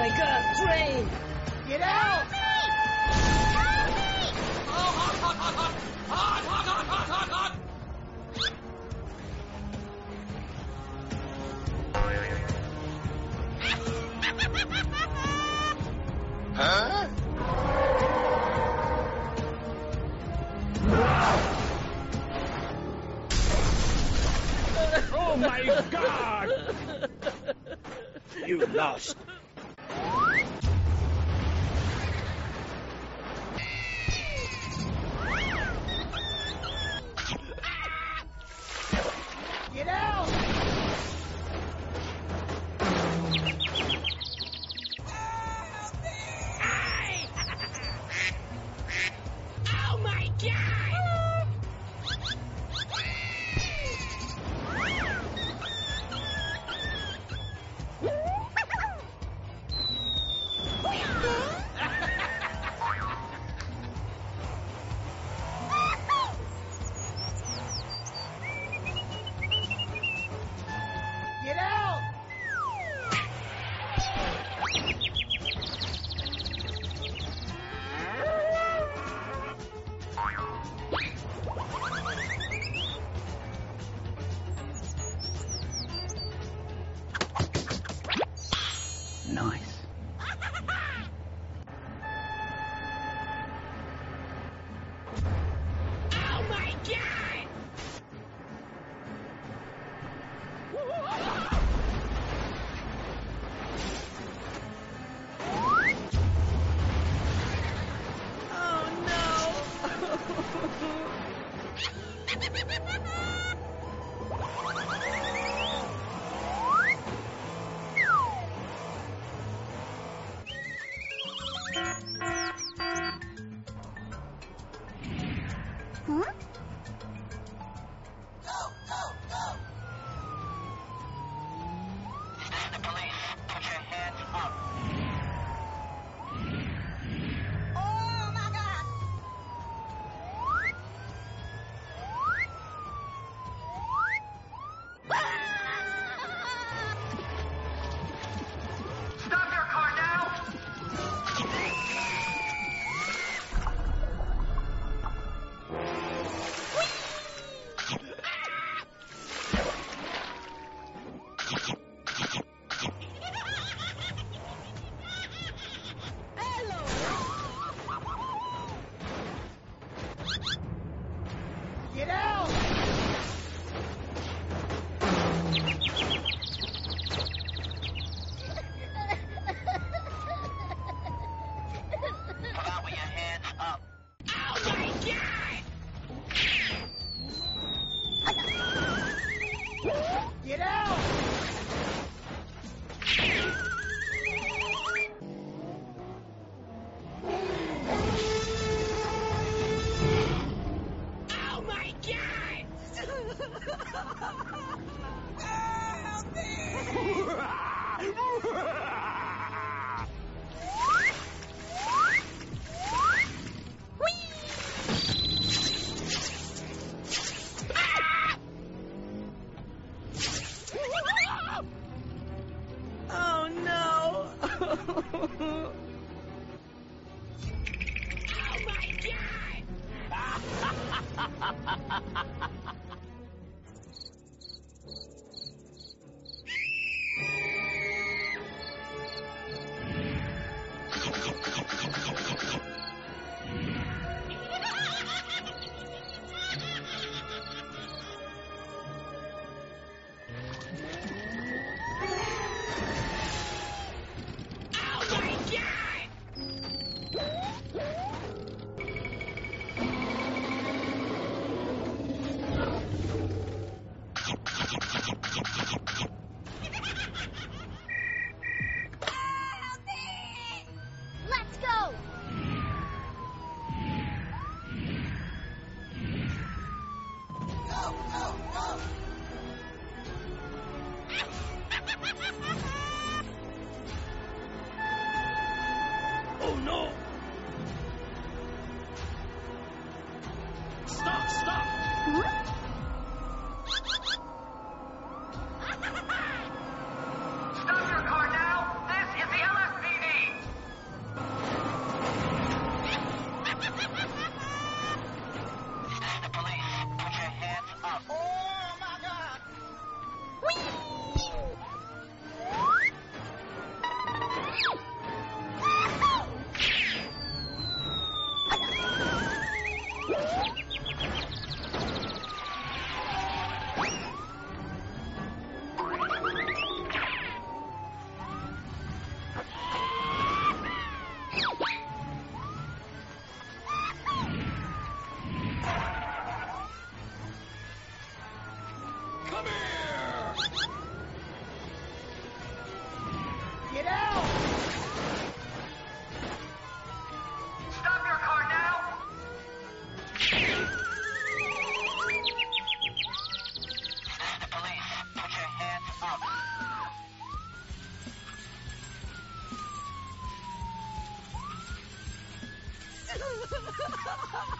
my god, train! Get out! Oh, hot, hot, hot, hot! Hot, hot, hot, hot, hot, hot! Huh? Oh my god! You lost. Oh my god! Ha ha ha!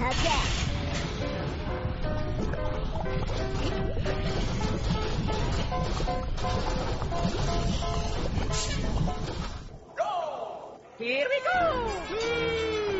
How's that? Here we go!